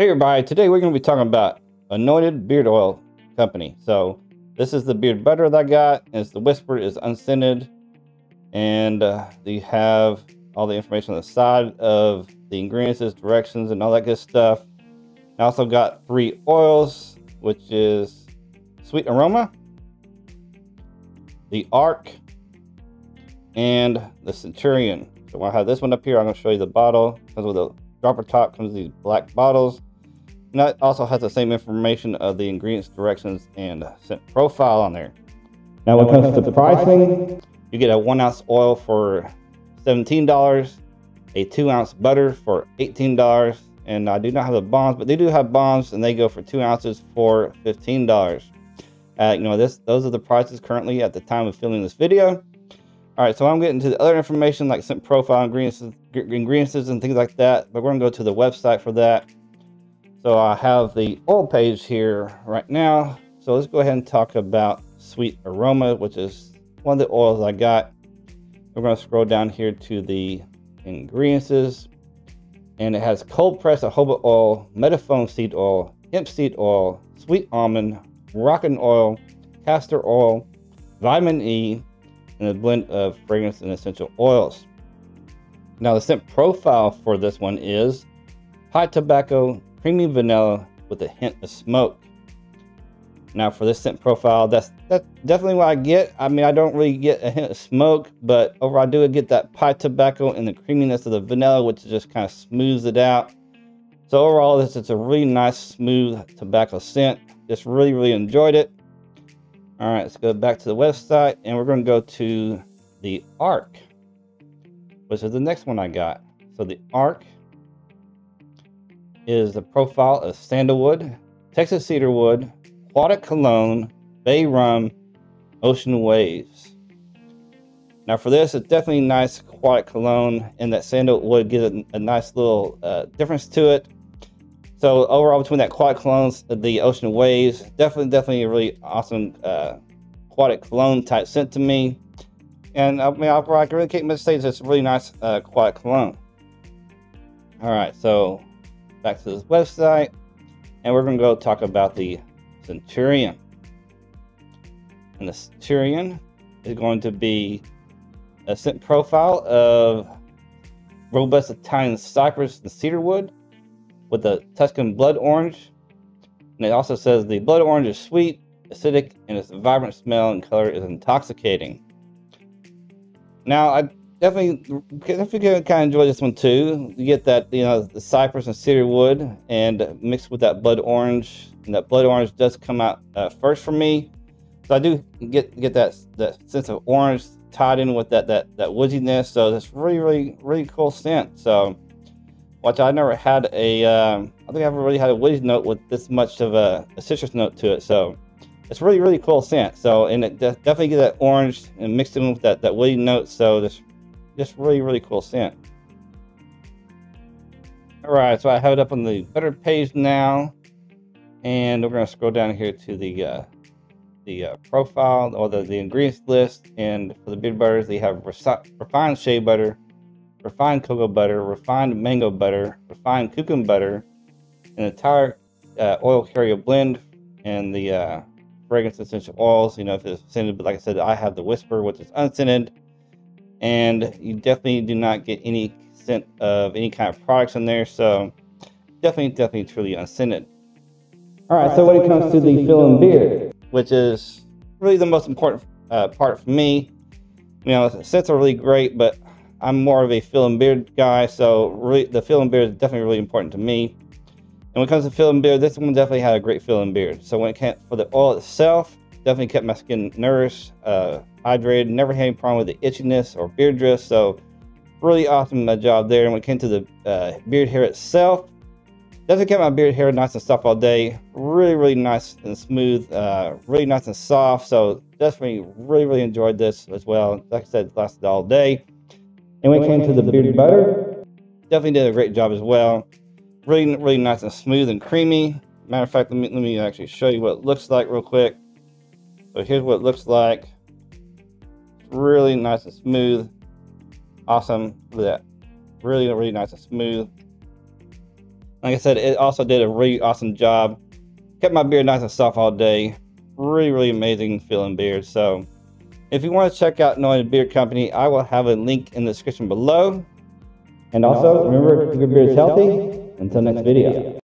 Hey everybody, today we're going to be talking about Anointed Beard Oil Company. So this is the beard butter that I got. It's the Whisper is unscented. And uh, you have all the information on the side of the ingredients, directions, and all that good stuff. I also got three oils, which is Sweet Aroma, the Arc, and the Centurion. So I have this one up here. I'm going to show you the bottle. Comes with a dropper top, comes with these black bottles. And that also has the same information of the ingredients, directions, and scent profile on there. Now, when it comes to the pricing, you get a one ounce oil for $17, a two ounce butter for $18, and I do not have the balms, but they do have balms, and they go for two ounces for $15. Uh, you know, this those are the prices currently at the time of filming this video. All right, so I'm getting to the other information like scent profile, ingredients, ingredients, and things like that. But we're gonna go to the website for that. So I have the oil page here right now. So let's go ahead and talk about Sweet Aroma, which is one of the oils I got. We're going to scroll down here to the ingredients. And it has cold pressed jojoba oil, meadowfoam seed oil, hemp seed oil, sweet almond, Moroccan oil, castor oil, vitamin E, and a blend of fragrance and essential oils. Now the scent profile for this one is pipe tobacco, creamy vanilla with a hint of smoke. Now for this scent profile, that's that's definitely what I get. I mean, I don't really get a hint of smoke, but overall I do get that pipe tobacco and the creaminess of the vanilla, which just kind of smooths it out. So overall, this is a really nice, smooth tobacco scent. Just really, really enjoyed it. All right, let's go back to the website and we're going to go to the ARC, which is the next one I got. So the ARC is the profile of sandalwood, Texas cedarwood, aquatic cologne, bay rum, ocean waves. Now for this, it's definitely nice aquatic cologne, and that sandalwood gives it a nice little uh, difference to it. So overall, between that aquatic cologne, and the ocean waves, definitely, definitely a really awesome uh, aquatic cologne type scent to me. And I mean, I really can't mistake it's a really nice uh, aquatic cologne. All right, so back to this website, and we're going to go talk about the Centurion. And the Centurion is going to be a scent profile of robust Italian cypress and cedarwood with a Tuscan blood orange. And it also says the blood orange is sweet, acidic, and its vibrant smell and color is intoxicating. Now, I definitely, definitely kind of enjoy this one too. You get that, you know, the cypress and cedar wood, and mixed with that blood orange. And that blood orange does come out uh, first for me, so I do get get that that sense of orange tied in with that that that woodiness. So that's really really really cool scent. So, watch, I never had a, um, I think I've never really had a woody note with this much of a, a citrus note to it. So it's really really cool scent so and it definitely get that orange and mixed in with that that woody note so this just really, really cool scent. All right, so I have it up on the better page now, and we're going to scroll down here to the uh, the uh, profile or the, the ingredients list. And for the beard butters, they have refined shea butter, refined cocoa butter, refined mango butter, refined kokum butter, an entire uh, oil carrier blend, and the uh, fragrance essential oils. You know, if it's scented, but like I said, I have the Whisper, which is unscented and you definitely do not get any scent of any kind of products in there. So definitely, definitely, truly unscented. All right. So when it comes to the fill and beard, which is really the most important uh, part for me, you know, scents are really great, but I'm more of a fill and beard guy. So really, the fill and beard is definitely really important to me. And when it comes to fill and beard, this one definitely had a great fill and beard. So when it came for the oil itself, definitely kept my skin nourished, uh, hydrated, never had any problem with the itchiness or beard drift. So really awesome job there. And when it came to the uh, beard hair itself, definitely kept my beard hair nice and soft all day. Really, really nice and smooth, uh, really nice and soft. So definitely really, really enjoyed this as well. Like I said, lasted all day. And when it came to the beard butter, definitely did a great job as well. Really, really nice and smooth and creamy. Matter of fact, let me, let me actually show you what it looks like real quick. So here's what it looks like really nice and smooth. Awesome. Look at that. Really, really nice and smooth. Like I said, it also did a really awesome job. Kept my beard nice and soft all day. Really, really amazing feeling beard. So if you want to check out Anointed Beard Company, I will have a link in the description below. And also, remember, your beard is healthy. Until next video.